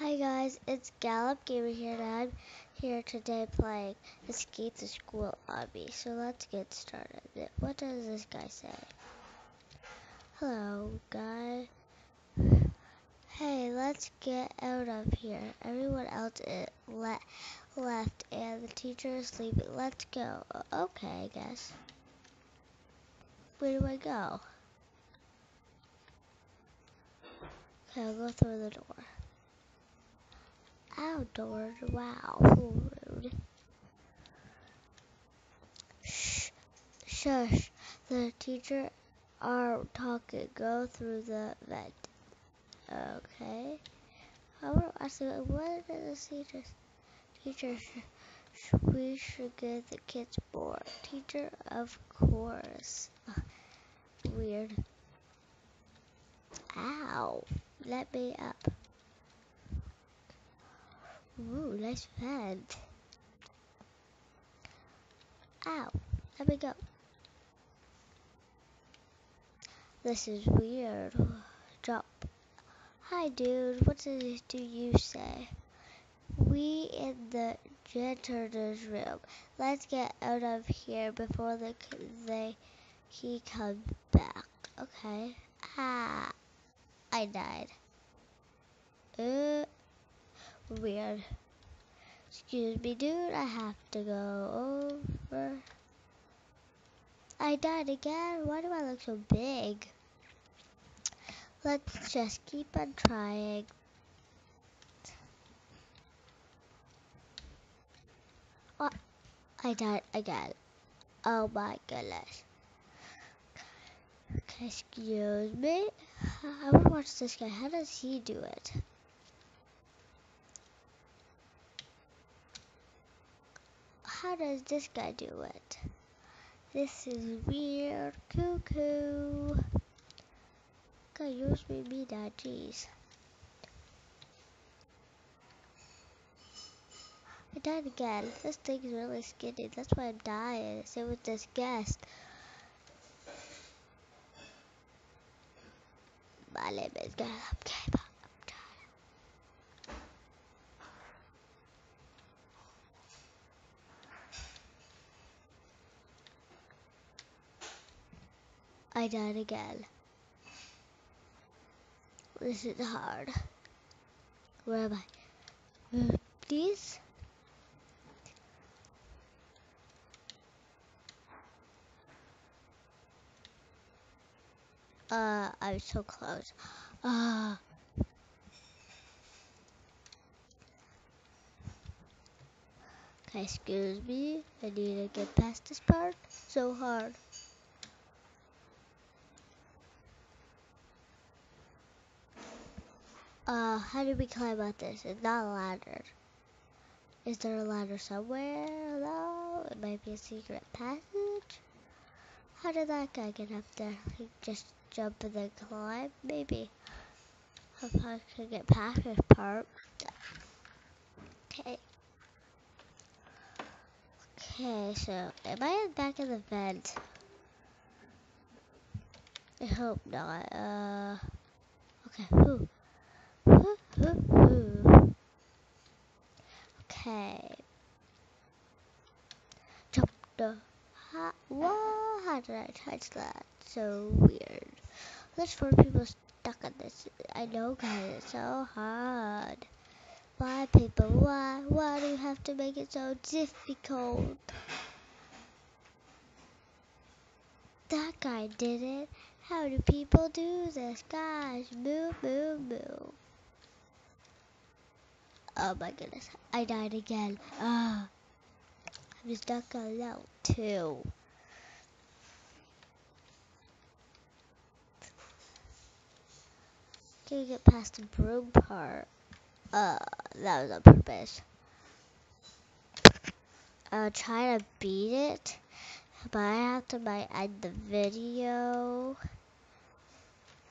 Hi guys, it's Gallop Gamer here and I'm here today playing Escape the School Obby. So let's get started. What does this guy say? Hello guy. Hey, let's get out of here. Everyone else is le left and the teacher is sleeping. Let's go. Okay, I guess. Where do I go? Okay, I'll go through the door. Outdoors, wow. Shh, shush, the teacher are talking. Go through the vent. Okay. I want to ask you, what is the teacher? Teacher, sh we should get the kids bored. Teacher, of course. Weird. Ow, let me up. Ooh, nice vent. Ow, let me go. This is weird. Drop. Hi, dude. What do you say? We in the janitor's room. Let's get out of here before the they he comes back. Okay. Ah, I died. Uh, weird. Excuse me, dude. I have to go over. I died again. Why do I look so big? Let's just keep on trying. Oh, I died again. Oh my goodness. Excuse me. I want to watch this guy. How does he do it? How does this guy do it? This is weird. Cuckoo. God, use me be that, jeez. I died again. This thing's really skinny. That's why I'm dying. Same with this guest. My name is Gallop Gamer. I died again. This is hard. Where am I? Please? Uh, I'm so close. Uh, okay, excuse me. I need to get past this part. So hard. Uh, how do we climb up this? It's not a ladder. Is there a ladder somewhere? No, it might be a secret passage. How did that guy get up there? He just jump and then climb? Maybe. If I could get past this part. Okay. Okay, so am I in the back in the vent? I hope not. Uh, okay. Whew. Okay. The. How? How did I touch that? So weird. There's four people stuck on this. I know, guys. It's so hard. Why, people? Why? Why do you have to make it so difficult? That guy did it. How do people do this? Guys, move, move, move. Oh my goodness, I died again. Ah, I'm stuck on level two. Can you get past the broom part? Uh, that was on purpose. I'll try to beat it, but I have to might end the video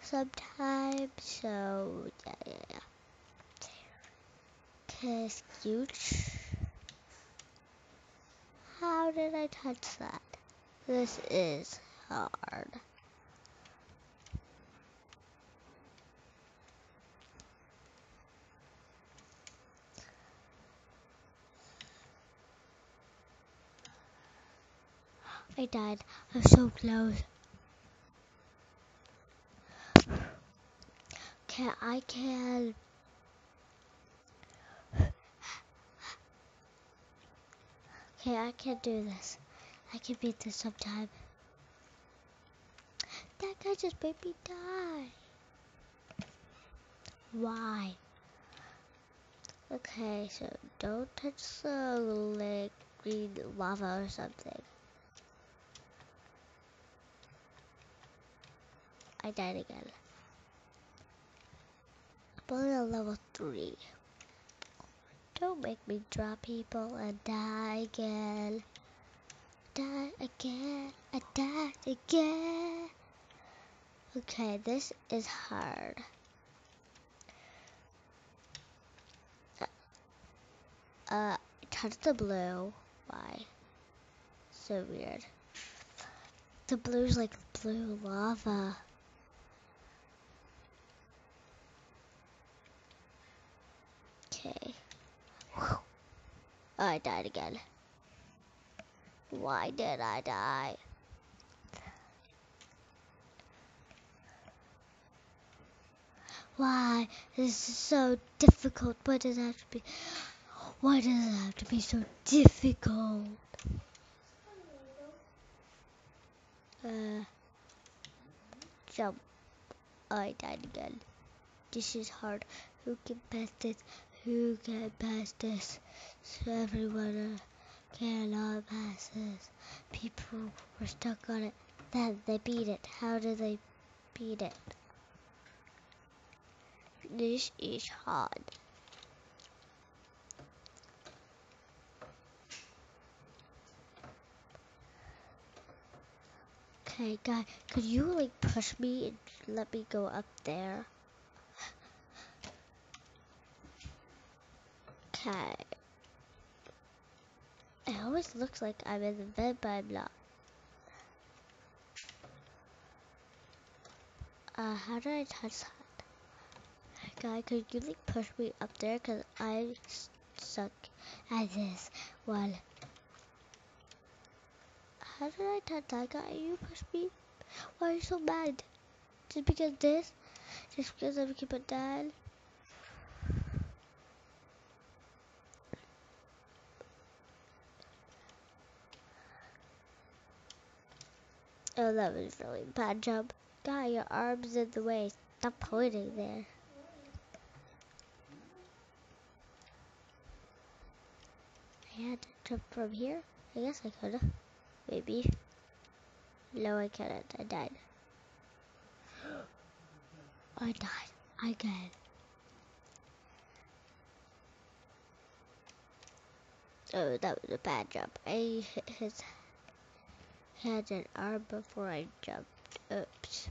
sometime, so yeah, yeah, yeah is huge. How did I touch that? This is hard. I died. I'm so close. Okay, I can Okay, I can do this. I can beat this sometime. That guy just made me die. Why? Okay, so don't touch the like green lava or something. I died again. I'm on level 3. Don't make me drop people and die again. Die again. I died again. Okay, this is hard. Uh, touch the blue. Why? So weird. The blue's like blue lava. Okay. Oh, I died again. Why did I die? Why? This is so difficult. Why does it have to be? Why does it have to be so difficult? Uh, jump. I died again. This is hard. Who can pass this? Who can pass this? So everyone uh, cannot pass this. People were stuck on it. Then they beat it. How do they beat it? This is hard. Okay, guy, could you like push me and let me go up there? Okay. It always looks like I'm in the bed, but I'm not. Uh, how do I touch that? Guy, could you like push me up there? Cause I suck at this one. How did I touch that guy? You push me? Why are you so mad? Just because this? Just because I'm keep it down? Oh, that was really bad jump. Guy, your arm's in the way. Stop pointing there. I had to jump from here? I guess I could've. Maybe. No, I couldn't. I died. I died again. Oh, that was a bad jump. I hit his had an arm before I jumped. Oops.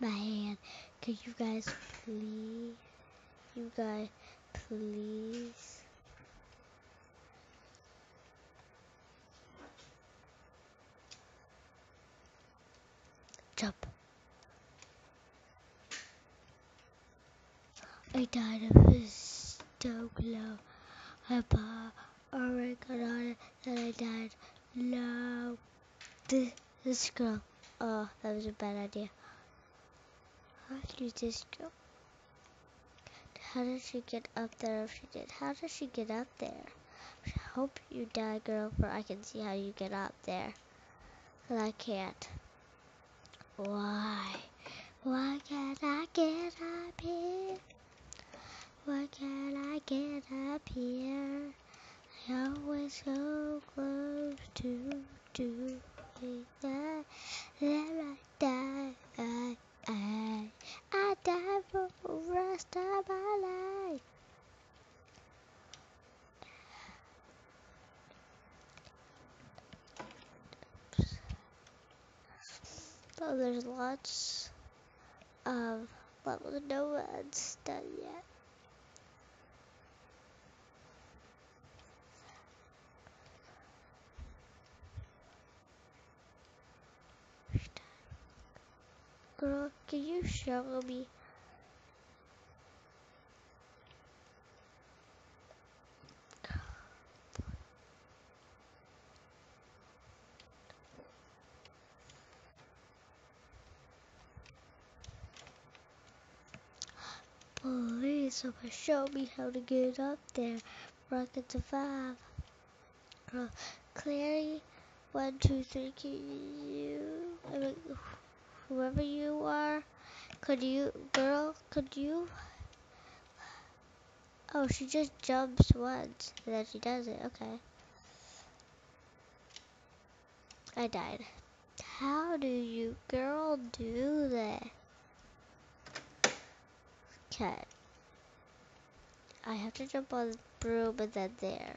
My hand. Could you guys please? You guys, please. Jump. I died of this so low. I bought a record on it, then I died. No this, this girl. Oh, that was a bad idea. How did this girl? How did she get up there if she did? How does she get up there? I hope you die, girl, for I can see how you get up there. But I can't. Why? Why can't I get up here? Why can't I get up here? I always so close to do die, then I die, I, I, I die for the rest of my life. Oh, there's lots of levels no one's done yet. Girl, can you show me? So show me how to get up there. Rocket to five. Girl, Clary, one, two, three, can you, I mean, whoever you are, could you, girl, could you? Oh, she just jumps once, and then she does it, okay. I died. How do you girl do that? Okay. I have to jump on the broom and then there.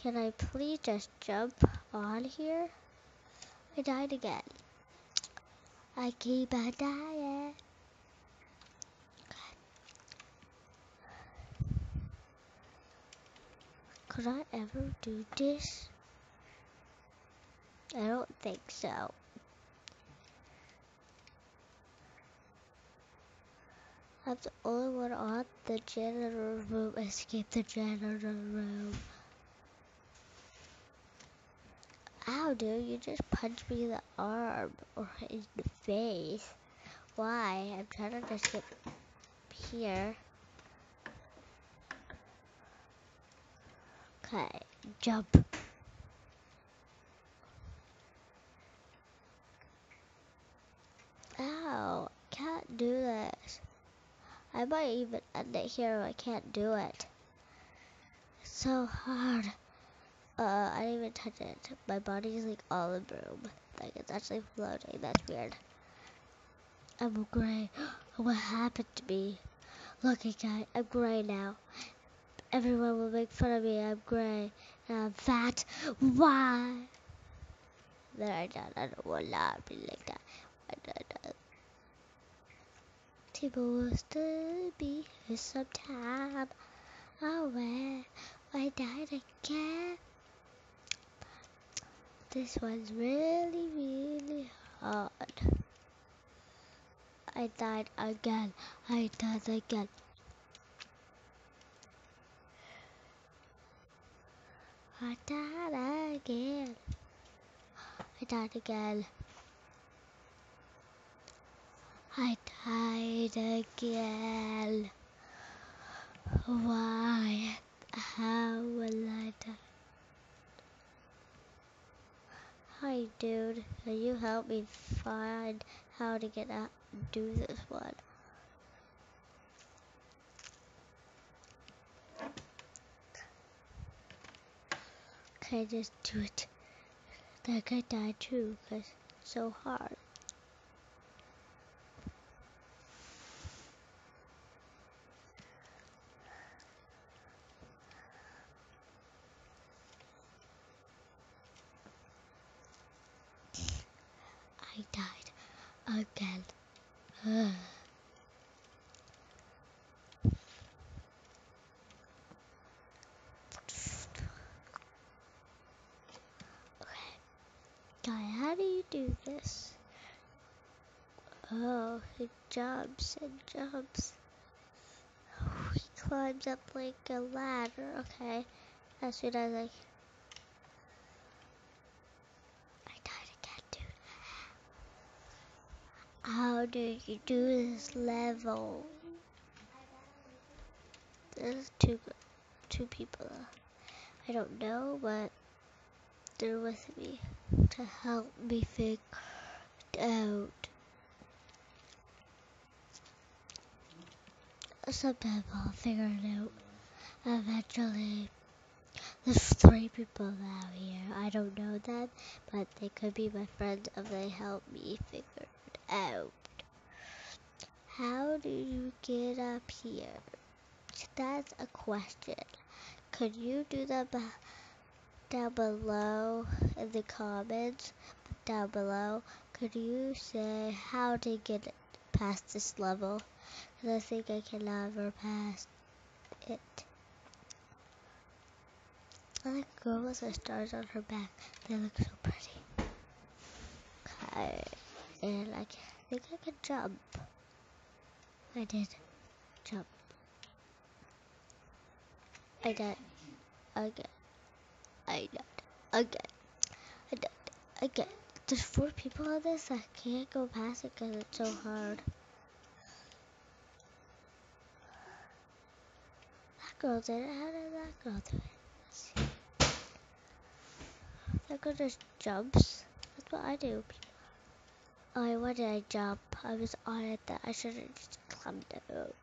Can I please just jump on here? I died again. I keep on dying. Could I ever do this? I don't think so. I'm the only one on the janitor room. Escape the janitor room. Ow, dude, you just punched me in the arm or in the face. Why? I'm trying to just get here. Okay, jump. Ow, can't do this. I might even end it here I can't do it. It's so hard. Uh, I didn't even touch it. My body is like all in broom. Like it's actually floating. That's weird. I'm gray. what happened to me? Look, at guy, I'm gray now. Everyone will make fun of me. I'm gray. And I'm fat. Why? Then I done. I don't want to be like that. I done. Will still be here sometime. Oh, well, I died again. This one's really, really hard. I died again. I died again. I died again. I died again. I died again. Why? How will I die? Hi, dude. Can you help me find how to get out and do this one? I just do it? That guy died too, because it's so hard. I again. okay. Guy, how do you do this? Oh, he jumps and jumps. He climbs up like a ladder. Okay. As soon as I How do you do this level? There's two two people. I don't know, but they're with me to help me figure it out. Sometimes I'll figure it out. Eventually, there's three people out here. I don't know them, but they could be my friends if they help me figure out. How do you get up here? That's a question. Could you do that down below in the comments? Down below, could you say how to get past this level? Because I think I can never pass it. I like a girl with the stars on her back. They look so pretty. And I think I can jump. I did jump. I did again. I did again. I did again. There's four people on this. I can't go past it because it's so hard. That girl did it. How did that girl do it? That girl just jumps. That's what I do. Oh, why did I jump? I was on it that I should have just climbed it up.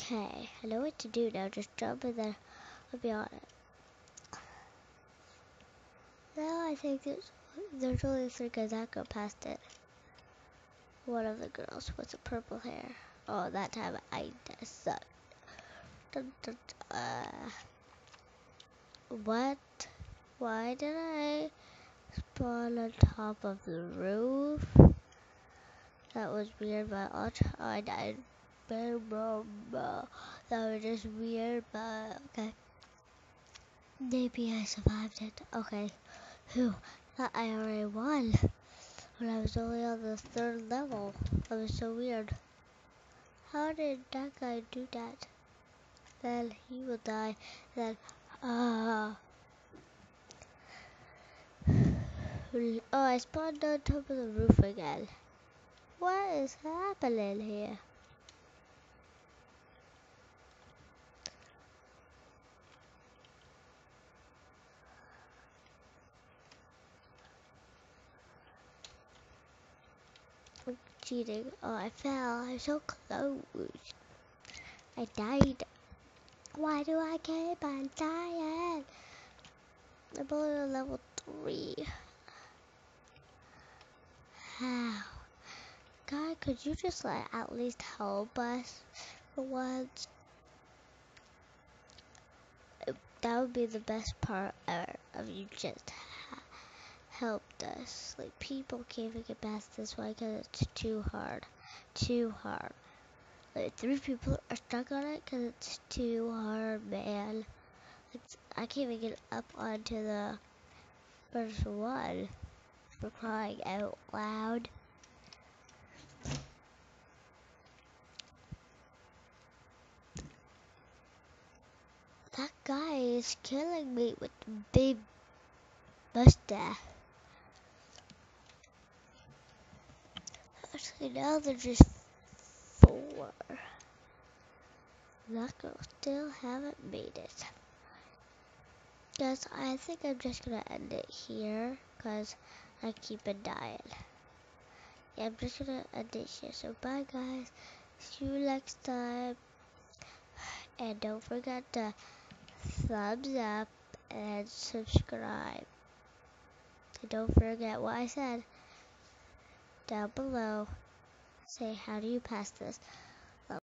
Okay, I know what to do now. Just jump and then I'll be on it. Now I think there's, there's only three guys that go past it. One of the girls with the purple hair. Oh, that time I sucked. Dun, dun, dun, uh, what? Why did I spawn on top of the roof? That was weird, but I'll try. I died. That was just weird, but okay. Maybe I survived it. Okay. Whew. That I already won. When I was only on the third level. That was so weird. How did that guy do that? Then he will die. Then, ah. Uh, Oh, I spawned on top of the roof again. What is happening here? I'm cheating. Oh, I fell. I'm so close. I died. Why do I keep on dying? I'm only on level 3. How? God, could you just like at least help us for once? That would be the best part ever of you just helped us. Like people can't even get past this one because it's too hard, too hard. Like three people are stuck on it because it's too hard, man. It's, I can't even get up onto the first one for crying out loud. That guy is killing me with the big mustache. Actually, now they're just four. That girl still haven't made it. Guys, I think I'm just gonna end it here because I keep a dying. Yeah, I'm just gonna end it here. So bye guys. See you next time. And don't forget to thumbs up and subscribe. And don't forget what I said down below. Say how do you pass this.